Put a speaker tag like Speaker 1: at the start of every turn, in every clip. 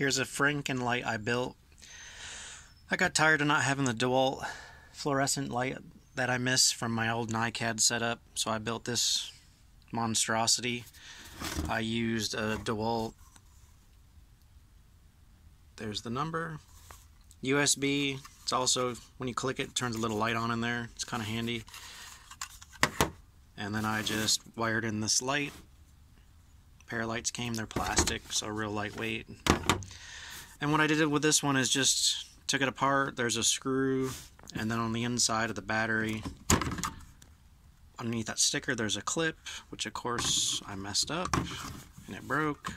Speaker 1: Here's a Franken light I built. I got tired of not having the DeWalt fluorescent light that I miss from my old NICAD setup, so I built this monstrosity. I used a DeWalt, there's the number, USB. It's also, when you click it, it turns a little light on in there. It's kind of handy. And then I just wired in this light. Pair of lights came, they're plastic, so real lightweight. And what I did with this one is just took it apart. There's a screw, and then on the inside of the battery, underneath that sticker, there's a clip, which of course I messed up and it broke.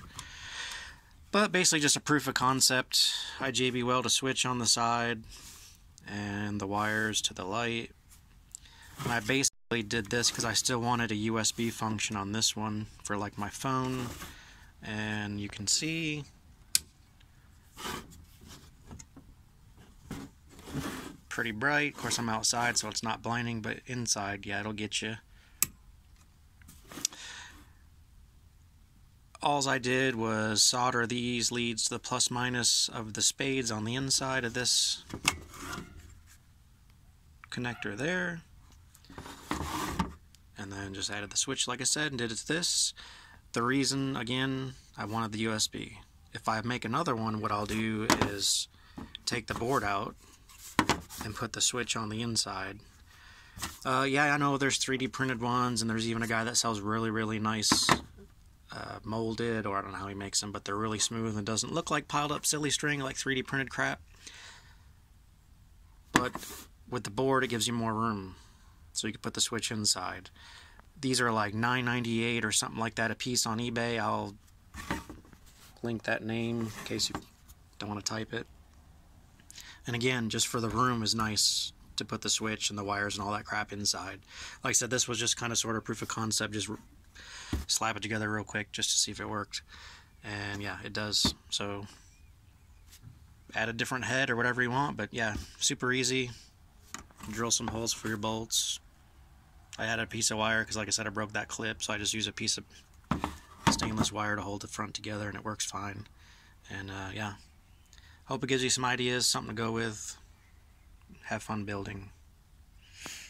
Speaker 1: But basically just a proof of concept. I JB weld a switch on the side and the wires to the light. I basically did this because I still wanted a USB function on this one for like my phone. And you can see pretty bright. Of course, I'm outside, so it's not blinding, but inside, yeah, it'll get you. Alls I did was solder these leads to the plus minus of the spades on the inside of this connector there. Then just added the switch, like I said, and did it to this. The reason, again, I wanted the USB. If I make another one, what I'll do is take the board out and put the switch on the inside. Uh, yeah, I know there's 3D printed ones, and there's even a guy that sells really, really nice uh, molded, or I don't know how he makes them, but they're really smooth and doesn't look like piled up silly string like 3D printed crap. But with the board, it gives you more room, so you can put the switch inside. These are like 9.98 or something like that a piece on eBay. I'll link that name in case you don't want to type it. And again, just for the room is nice to put the switch and the wires and all that crap inside. Like I said, this was just kind of sort of proof of concept, just slap it together real quick just to see if it worked. And yeah, it does. So add a different head or whatever you want, but yeah, super easy. Drill some holes for your bolts. I added a piece of wire because like I said, I broke that clip, so I just use a piece of stainless wire to hold the front together and it works fine. And uh, yeah. Hope it gives you some ideas, something to go with. Have fun building.